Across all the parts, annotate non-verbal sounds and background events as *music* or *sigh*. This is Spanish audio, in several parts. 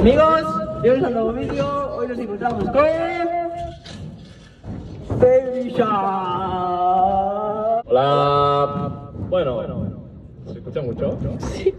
Amigos, bienvenidos a un nuevo vídeo. Hoy nos encontramos con... Baby Shark. Hola. Bueno, ¿se escucha mucho? Eh,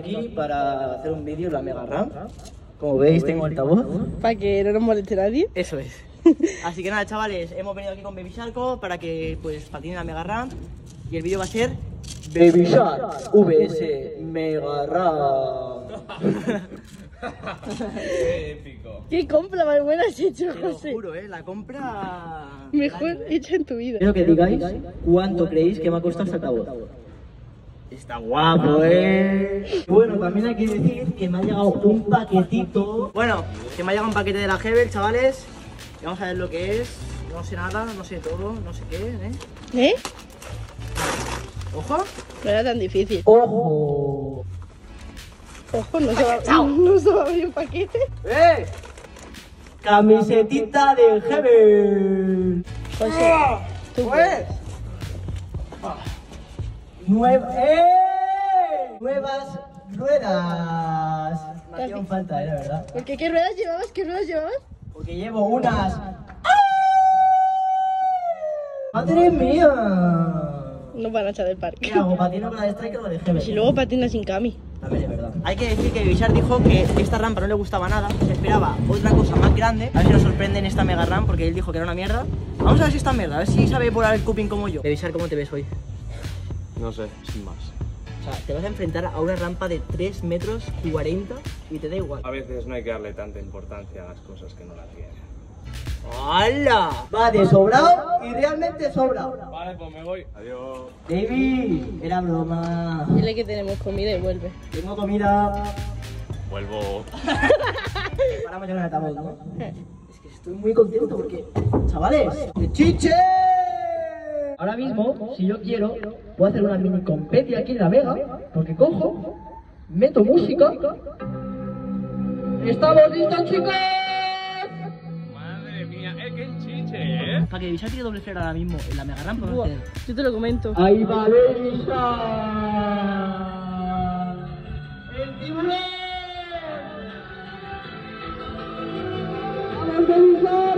venido aquí para hacer un vídeo en la mega ramp. Como veis, tengo altavoz. Para que no nos moleste nadie. Eso es. *laughs* Así que nada, chavales, hemos venido aquí con Baby Sharko para que pues patine la Mega Ramp y el vídeo va a ser Baby Shark VS Mega Ramp. *laughs* ¿Qué compra más buena has hecho, Te lo José? juro, eh, la compra Mejor hecha en tu vida. Quiero que digáis cuánto creéis que me ha costado este altavoz. Está guapo, eh. Bueno, también hay que decir que me ha llegado un paquetito. Bueno, que me ha llegado un paquete de la Hebel, chavales. Y vamos a ver lo que es. No sé nada, no sé todo, no sé qué, eh. ¿Eh? Ojo. No era tan difícil. Ojo. Ojo, no se va, no se va a abrir un paquete. ¡Eh! Camisetita de Hebel. José, tú puedes. Nueva, ¡Eh! Nuevas ruedas. Me hacían falta, eh, la verdad. ¿Por qué? ¿Qué ruedas llevabas? ¿Qué ruedas llevabas? Porque llevo unas. ¡Madre mía! No van a echar del parque. ¿Qué hago? ¿Patino con la de Striker o de? Si luego patinas sin cami. También es verdad. Hay que decir que Bishar dijo que esta rampa no le gustaba nada, se esperaba otra cosa más grande. A ver si nos sorprende en esta mega ramp, porque él dijo que era una mierda. Vamos a ver si está mierda, a ver si sabe volar el cuping como yo. Bishar, ¿cómo te ves hoy? No sé, sin más. O sea, te vas a enfrentar a una rampa de 3 metros 40 y te da igual. A veces no hay que darle tanta importancia a las cosas que no la tienen. ¡Hala! Va de sobrado y realmente sobrado. Vale, pues me voy. Adiós. David, era broma. Dile que tenemos comida y vuelve. Tengo comida. Vuelvo. Para el altavoz, ¿no? Es que estoy muy contento porque, chavales, ¡de chiche! Ahora mismo, si yo quiero, puedo hacer una mini competi aquí en la Vega, porque cojo, meto música. ¿Estamos listos, chicos? Madre mía, es que chiche, ¿eh? Para que Vishal tiene doble flare ahora mismo en la Mega Ramp, hacer. yo te lo comento. Ahí va Vishal. ¡El tiburón! ¡Vamos, Vishal!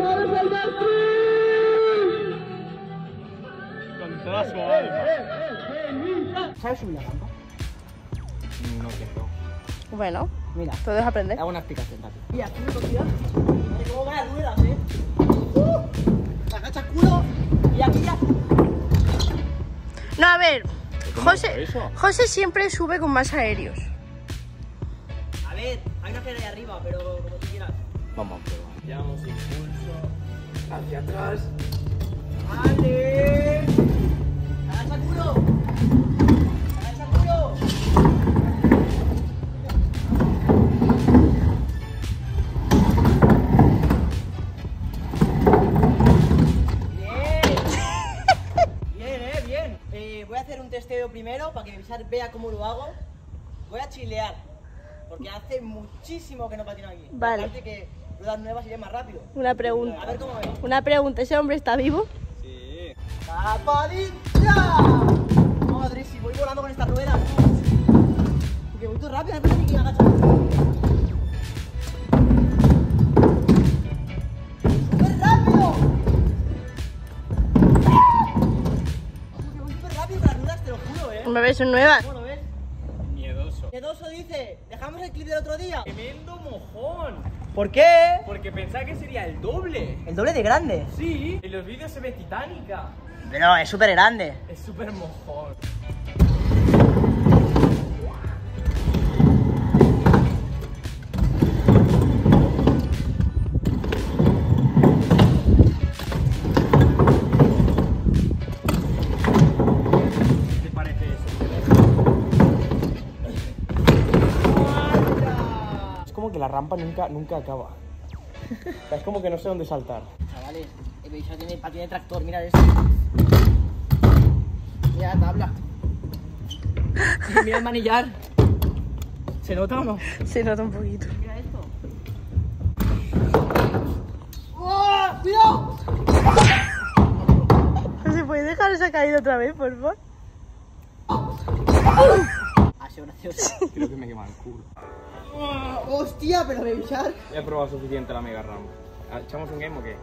Toda su alma. ¿Sabes subir la rampa? No quiero. Bueno, Mira, todo es aprender. hago una explicación rápida. Y aquí me. Mira cómo van las ruedas, eh. ¡Uh! Agacha el culo y aquí ya. No, a ver. ¿Cómo José? José siempre sube con más aéreos. A ver, hay una escalera ahí arriba, pero como tú quieras. Vamos a probar. Llevamos impulso hacia atrás. ¡Vale! Primero para que Visar vea cómo lo hago. Voy a chilear. Porque hace muchísimo que no patino aquí. Vale. Aparte que ruedas nuevas iría más rápido. Una A pregunta. ver cómo ves. Una pregunta, ¿ese hombre está vivo? Sí. ¡Tapadilla! Voy volando con esta rueda. Porque voy rápido, me parece que agacha. ¡Súper rápido! Porque voy súper rápido con las ruedas, te lo juro, eh. Me ves, son nuevas. ¿Cómo lo ves? Miedoso. Quedoso dice, ¿dejamos el clip del otro día? Tremendo mojón. ¿Por qué? Porque pensaba que sería el doble. El doble de grande. Sí. En los vídeos se ve titánica. Pero es súper grande. Es súper mojón. Como que la rampa nunca, nunca acaba. O sea, es como que no sé dónde saltar. Chavales, tiene patín de tractor, mira esto. Mira la tabla. Mira el manillar. ¿Se nota o no? Se nota un poquito. Mira esto. ¡Oh! ¡Cuidado! ¿No se puede dejar esa caída otra vez, por favor? Ha sido gracioso. Creo que me quema el culo. ¡Hostia! Pero. Ya he probado suficiente la Mega RAM. Ah, ¿Echamos un game o qué?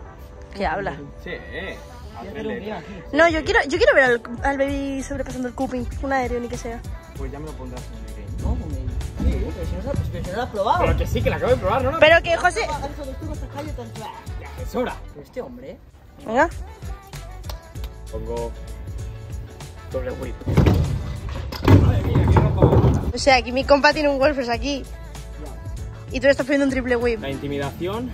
¿Qué habla? Sí, eh. No, yo quiero, yo quiero ver al, al baby sobrepasando el cuping. Un aéreo, ni que sea. Pues ya me lo pondrás en el game. No, con. Sí, pero si no, lo- pero si no lo has probado. Pero que sí, que la acabo de probar, ¿no? Pero que, José... Ya, es hora. Este hombre. Venga. Pongo doble whip. Madre mía, qué ropa. O sea, aquí mi compa tiene un Wolfers aquí. Y tú le estás poniendo un triple whip. La intimidación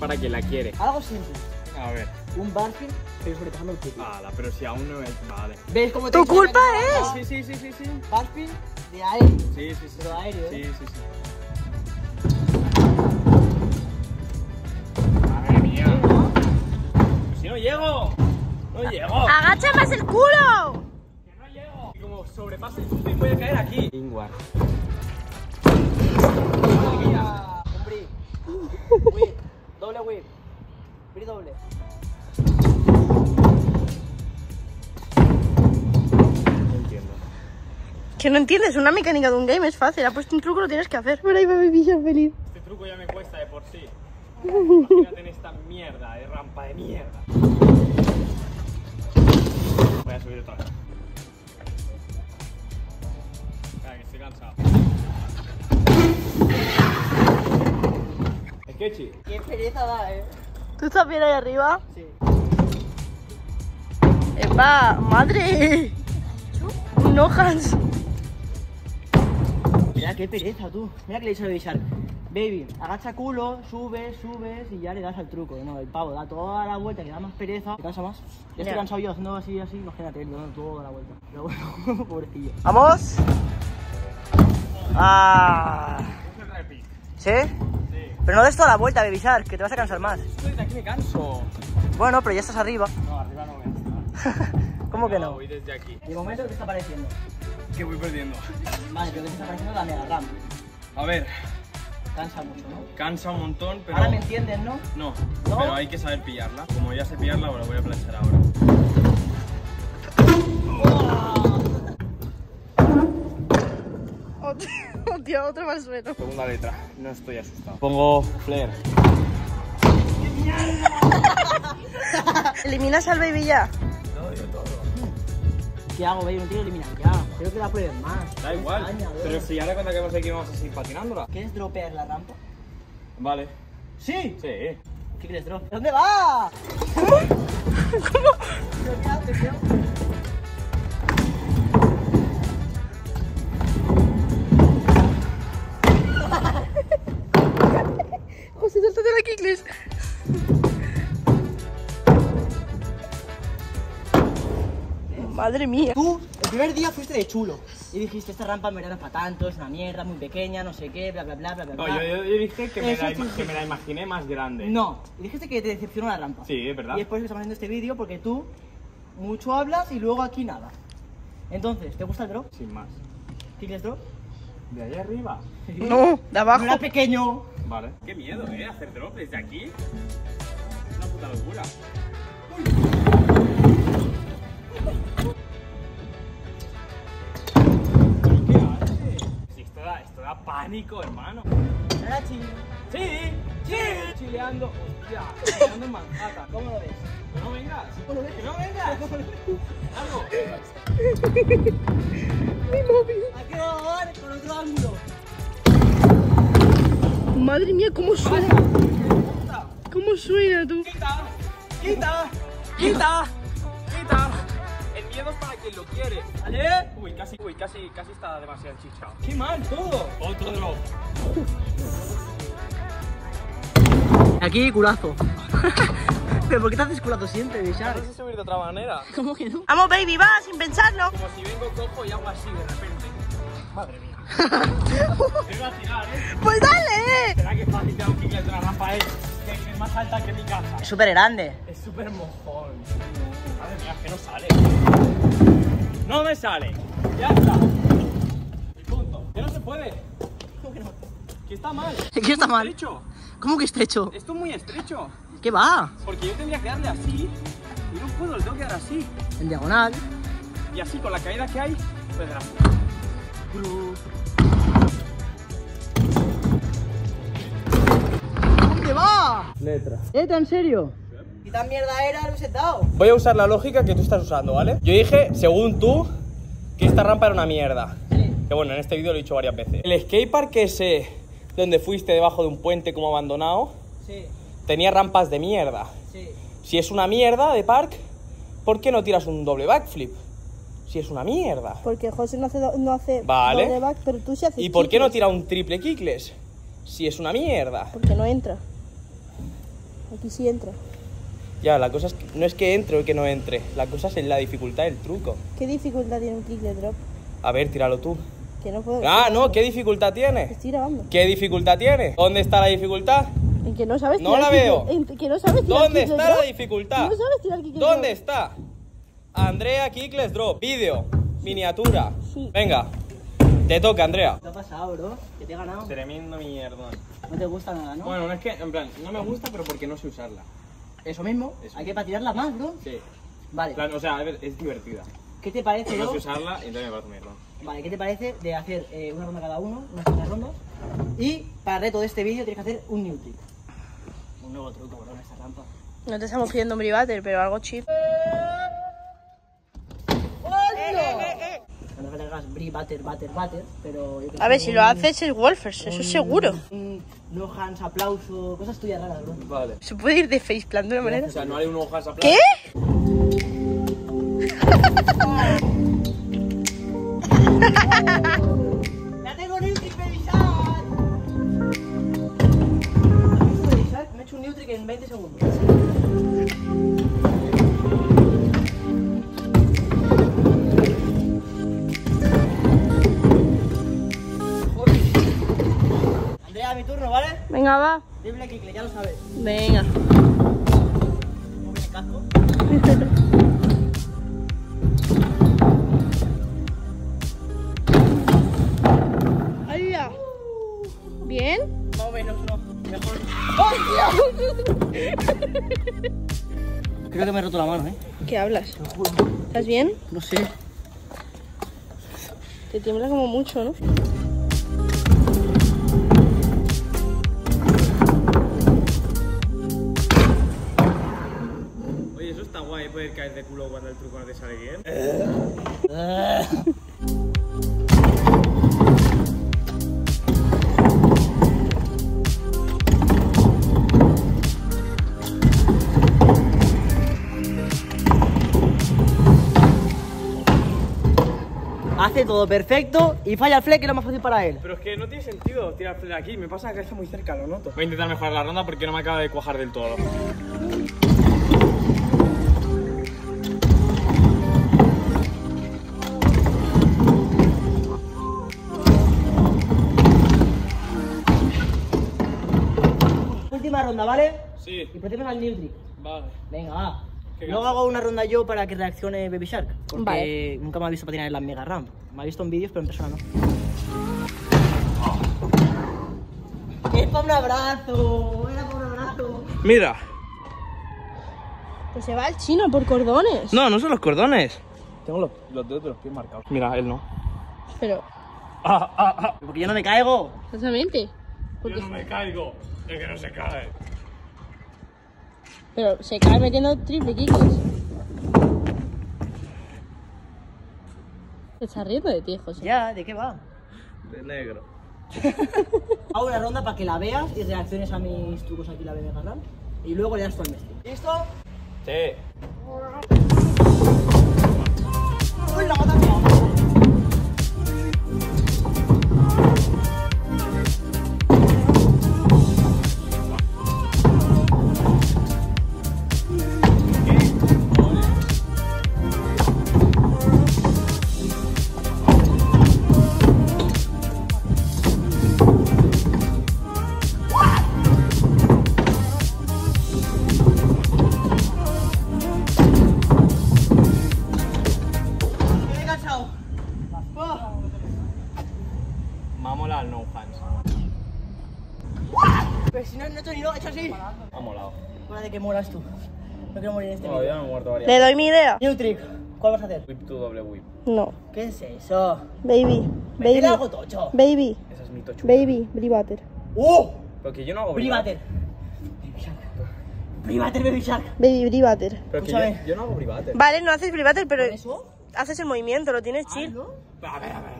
para quien la quiere. Algo simple. A ver. Un barfil, pero sobrepasando el cupo. Ala, pero si aún no es. Vale. ¿Ves cómo te ¡Tu culpa es! Sí, sí, sí, sí, sí. Barfil de aire. Sí, sí, sí. Pero aéreo, ¿eh? Sí, sí, sí. Madre mía. Pues si no llego. No llego. ¡Agacha más el culo! Que no llego. Y como sobrepase el cupo y voy a caer aquí. Ingvar. Whip. Doble whip. Bri doble. No entiendo. Que no entiendes, una mecánica de un game es fácil. Ha puesto un truco, lo tienes que hacer. Por ahí va Baby Shark feliz. Este truco ya me cuesta de por sí. *laughs* Imagínate en esta mierda de rampa de mierda. Voy a subir otra vez. Espera, que estoy cansado. Sketchy. Qué pereza da, eh. ¿Tú estás bien ahí arriba? Sí. ¡Epa! ¡Madre! No, Hans. Mira qué pereza tú. Mira que le dice a Baby agacha culo, subes, subes y ya le das al truco. No, el pavo da toda la vuelta, que da más pereza, te cansa más. Ya estoy cansado yo haciendo así, así, imagínate él dando toda la vuelta. Pero bueno, *laughs* pobrecillo. ¡Vamos! ¡Ah! ¿Sí? Pero no des toda la vuelta, Baby Shark, que te vas a cansar más. Estoy de aquí me canso. Bueno, pero ya estás arriba. No, arriba no estar. *laughs* ¿Cómo que no? Voy desde aquí. De momento, ¿qué está apareciendo? Que voy perdiendo. Vale, creo que está apareciendo la Mega RAM. A ver, Cansa mucho, ¿no? cansa un montón, pero. Ahora me entiendes, ¿no? No, ¿No? pero hay que saber pillarla. Como ya sé pillarla, ahora voy a planchar ahora. Hostia, *laughs* otro más suelo. Segunda letra, no estoy asustado. Pongo Flair. *laughs* ¿Eliminas al Baby ya? ¿Qué hago, baby? No quiero eliminar ya. Creo que la pruebes más. Da igual. Pero si ahora cuando acabemos aquí vamos a seguir patinándola. ¿Quieres dropear la rampa? Vale. ¡Sí! Sí. ¿Qué quieres drop? ¿Dónde va? José, *laughs* Madre mía. Tú, el primer día fuiste de chulo. Y dijiste, esta rampa me era para tanto, es una mierda, muy pequeña, no sé qué, bla, bla, bla, bla, bla. No, bla. yo, yo- yo dije que me, la, sí, ima- sí. que me la imaginé más grande. No, y dijiste que te decepcionó la rampa. Sí, es verdad. Y después estamos haciendo este vídeo porque tú mucho hablas y luego aquí nada. Entonces, ¿te gusta el drop? Sin más. ¿Quieres drop? De ahí arriba. *laughs* No, de abajo. No era pequeño. Vale. Qué miedo, ¿eh? Hacer drop desde aquí. Es una puta locura. ¿Pero pánico, hermano. Era chill. Sí, sí. Chileando. Hostia. Chileando en Manhattan. ¿Cómo lo ves? Que no vengas. Que no vengas. Algo. Hay que grabar con otro ángulo. Madre mía, cómo suena. ¿Cómo suena tú? Quita, quita, quita. Es para quien lo quiere. ¿Vale? Uy, casi, uy, casi, casi está demasiado chichado. ¡Qué mal todo! Otro drop. Aquí, culazo. *laughs* ¿Pero por qué te haces culazo siempre, Bishar? ¿Puedes subir de otra manera? ¿Cómo que no? Vamos, baby, va, sin pensarlo. Como si vengo cojo y hago así de repente. Madre mía. *laughs* Me iba a tirar, ¿eh? Pues dale. ¿Será que fácil dar un kick de la rampa es es más alta que mi casa. Es súper grande. Es súper mojón. Madre mía, que no sale. No me sale. Ya está. Y punto. Que no se puede. Que está mal. *laughs* Que está mal. Estrecho. ¿Cómo que estrecho? Esto es muy estrecho. ¿Qué va? Porque yo tendría que darle así. Y no puedo, le tengo que dar así. En diagonal. Y así, con la caída que hay, pues ¿Dónde va? Letra. ¿Eta, en serio? ¿Y tan mierda era lo sentado? Voy a usar la lógica que tú estás usando, ¿vale? Yo dije, según tú, que esta rampa era una mierda. Sí. Que bueno, en este vídeo lo he dicho varias veces. El skatepark ese donde fuiste debajo de un puente como abandonado, Sí, tenía rampas de mierda. sí. Si es una mierda de park, ¿por qué no tiras un doble backflip? Si es una mierda. Porque José no hace, no hace Vale. doble back, pero tú sí haces ¿Y por qué no tira un triple kickless? Si es una mierda. Porque no entra. Aquí sí entra. Ya, la cosa es que no es que entre o que no entre. La cosa es en la dificultad del truco. ¿Qué dificultad tiene un kick de drop? A ver, tíralo tú. Que no puedo. Ah, no, ¿qué dificultad tiene? Estoy grabando. ¿Qué dificultad tiene? ¿Dónde está la dificultad? En que no sabes No tirar la kick de- veo. en que no sabes tirar ¿Dónde kick de está la dificultad? No sabes tirar kick de ¿Dónde drop. está? Andrea Kickless Drop. Vídeo. Miniatura. Sí. Venga. Te toca, Andrea. ¿Qué ha pasado, bro? Que te he ganado. Tremendo mierda. No te gusta nada, ¿no? Bueno, no es que, en plan, no me gusta, pero porque no sé usarla. Eso mismo. Eso. Hay que patinarla más, bro. Sí. Vale. Plan, o sea, a ver, es divertida. ¿Qué te parece, No sé usarla y entonces me parece mierda. Vale, ¿qué te parece de hacer eh, una ronda cada uno, unas cuantas rondas? Y para el reto de este vídeo tienes que hacer un new trick. Un nuevo truco, bro, en esta rampa. No te estamos pidiendo un bribater, pero algo chip. No hace falta que hagas bri, batter, batter, batter, pero... yo que A ver, si lo un- haces es Wolfers, eso es seguro. Un no hands, aplauso, cosas tuyas raras, bro. Vale. Se puede ir de faceplant de una manera. O sea, no haré un hojas a ¿Qué? *laughs* ¡Ya tengo! Baby shark, Me he hecho un new trick en 20 segundos. Ya lo sabes. Venga. ¿Cómo viene casco? Ahí ya. ¿Bien? Más o menos, no. Mejor. *laughs* Creo que me he roto la mano, ¿eh? ¿Qué hablas? ¿Estás bien? No sé. Te tiembla como mucho, ¿no? Guay, poder caer de culo cuando el truco no te sale bien. Hace todo perfecto y falla el fleck, que es lo más fácil para él. Pero es que no tiene sentido tirar flare aquí. Me pasa que está muy cerca, lo noto. Voy a intentar mejorar la ronda porque no me acaba de cuajar del todo. Ronda, ¿vale? Sí, Y procedemos al new trick. vale. Venga, va. Luego hago una ronda yo para que reaccione Baby Shark. Porque Vale. nunca me ha visto patinar en la Mega Ramp. Me ha visto en vídeos, pero en persona no. ¡Es para un abrazo! ¡Era para un abrazo! Mira. Pues se va al chino por cordones. No, no son los cordones. Tengo los, los dedos de los pies marcados. Mira, él no. Pero, Ah, ah, ah. Porque yo no me caigo. exactamente. Porque, me caigo. Es que no se cae. pero se cae metiendo triple kicks. Te estás riendo de ti, José. Ya, ¿de qué va? De negro. *laughs* Hago una ronda para que la veas y reacciones a mis trucos aquí la Mega Ramp. Y luego le das tú al Messi. ¿Listo? Sí. ¡Uy, la mata de que mueras tú. No quiero morir en este No, vídeo. ya me he muerto varias. Le doy mi idea. New trick. ¿Cuál vas a hacer? Whip to doble whip. No. ¿Qué es eso? Baby. Baby. algo tocho. Baby. Esa es mi tocho. Baby. Bribater. ¡Uh! Pero que yo no hago Privater. Baby Shark. Privater, Baby Shark. Baby Bribater. Pero que Escúchame. yo, yo no hago private. Vale, no haces Bribater, pero ¿Con eso? haces el movimiento, lo tienes chill. Hazlo. A ver, a ver.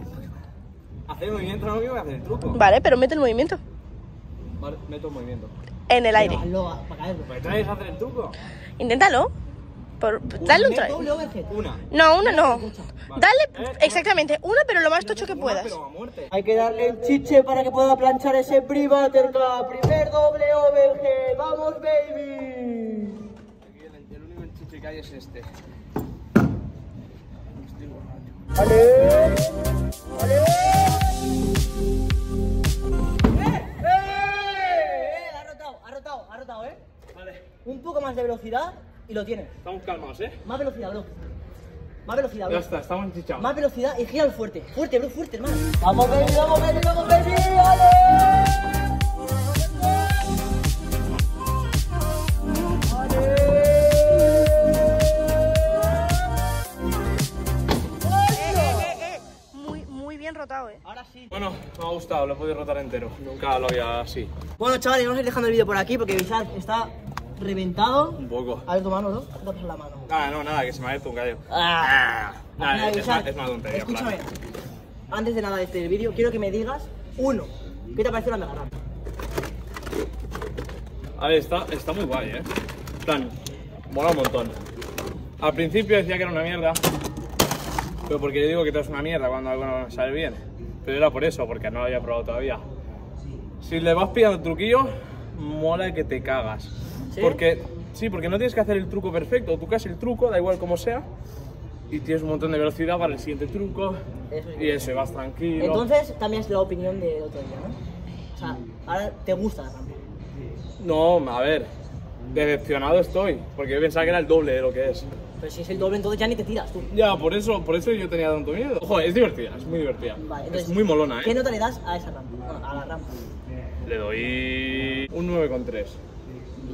Hacer el movimiento no me voy a hacer el truco. Vale, pero mete el movimiento. Vale, meto el movimiento. En el aire. Hazlo, a- para caerlo. ¿Me traes a hacer el truco? Inténtalo. Por, dale un try. Doble overhead. Una. No, una no. Dale exactamente una, pero lo más tocho que puedas. pero a muerte. Hay que darle el chiche para que pueda planchar ese Privater Cup. Primer doble overhead. ¡Vamos, baby! Aquí el, el único chiche que hay es este. ¡Vale! ¡Vale! Ha rotado, ha rotado, ¿eh? Vale. Un poco más de velocidad y lo tienes. Estamos calmados, ¿eh? Más velocidad, bro. Más velocidad, Ya bro. está, estamos enchichados. Más velocidad y gira fuerte. Fuerte, bro, fuerte, hermano. Vamos, baby, vamos, baby, vamos, baby. ¡Ale! Rotado, eh. Ahora sí. Bueno, me ha gustado, lo he podido rotar entero. Nunca lo había así. Bueno, chavales, vamos a ir dejando el vídeo por aquí porque Vishal está reventado. Un poco. A ver tu mano, ¿no? ¿Qué te ha pasado en la mano? Nada, no, nada, que se me ha hecho un gallo. Ah. Nada, Mira, es, es una tontería. Escúchame. Antes de nada de este vídeo, quiero que me digas, uno, ¿qué te ha parecido la Mega Ramp? A ver, está, está muy guay, ¿eh? Plan, mola un montón. Al principio decía que era una mierda, pero porque yo digo que todo es una mierda cuando algo no sale bien. Pero era por eso, porque no lo había probado todavía. Si le vas pillando truquillo, mola que te cagas. ¿Sí? Porque, sí, porque no tienes que hacer el truco perfecto. Tú haces el truco, da igual como sea, y tienes un montón de velocidad para el siguiente truco. Eso sí. Y eso, y vas tranquilo. Entonces, cambias la opinión del otro día, ¿no? O sea, ahora te gusta la rampa. No, a ver, decepcionado estoy, porque yo pensaba que era el doble de lo que es. Pero si es el doble, entonces ya ni te tiras tú. Ya, por eso, por eso yo tenía tanto miedo. Ojo, es divertida, es muy divertida. Vale, es muy molona, ¿Qué ¿eh? nota le das a esa rampa? Bueno, a la rampa. Le doy un 9,3.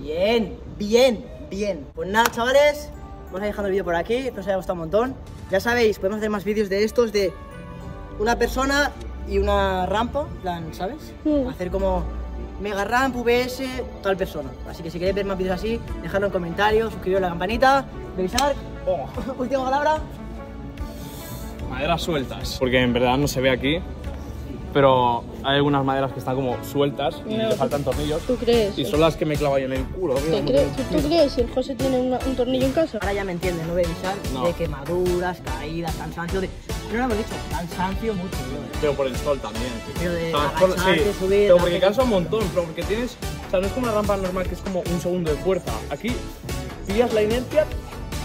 Bien, bien, bien. Pues nada, chavales, vamos a ir dejando el vídeo por aquí. Espero que os haya gustado un montón. Ya sabéis, podemos hacer más vídeos de estos de una persona y una rampa, en plan, ¿sabes? Hacer como mega ramp, VS, tal persona. Así que si queréis ver más vídeos así, dejadlo en comentarios, suscribiros a la campanita, revisar. Oh, Última palabra. maderas sueltas. Porque en verdad no se ve aquí, pero hay algunas maderas que están como sueltas y No, le faltan tornillos. ¿Tú crees? Y son las que me clavo yo en el culo. ¿Tú no crees, ¿Tú crees si el José tiene una- un tornillo en casa? Ahora ya me entienden, ¿no? Revisar No. de quemaduras, caídas, cansancio, de... No lo hemos dicho, cansancio mucho, bro. Pero por el sol también. Pero de Ah, por- agacharte, sí, subir, pero porque cansa un montón, pero porque tienes, o sea, no es como una rampa normal que es como un segundo de fuerza. Aquí pillas la inercia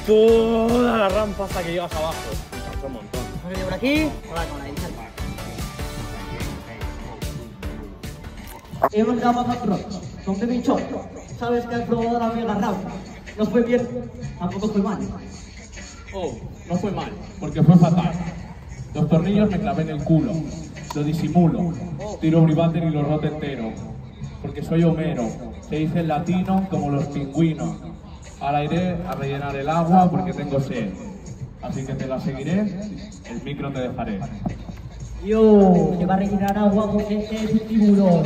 toda la rampa hasta que llegas abajo. Cansa un montón. Vamos a venir por aquí. Hola, con la. Hemos nosotros con Baby Chop. Sabes que has probado la Mega Ramp. No fue bien, tampoco fue mal. Oh, no fue mal, porque fue fatal. Los tornillos me clavé en el culo. Lo disimulo. Tiro bribater y lo roto entero. Porque soy Homero. Se dice en latino como los pingüinos. Ahora iré a rellenar el agua porque tengo sed. Así que te la seguiré. El micro te dejaré. Yo, que va a rellenar agua porque este es un tiburón.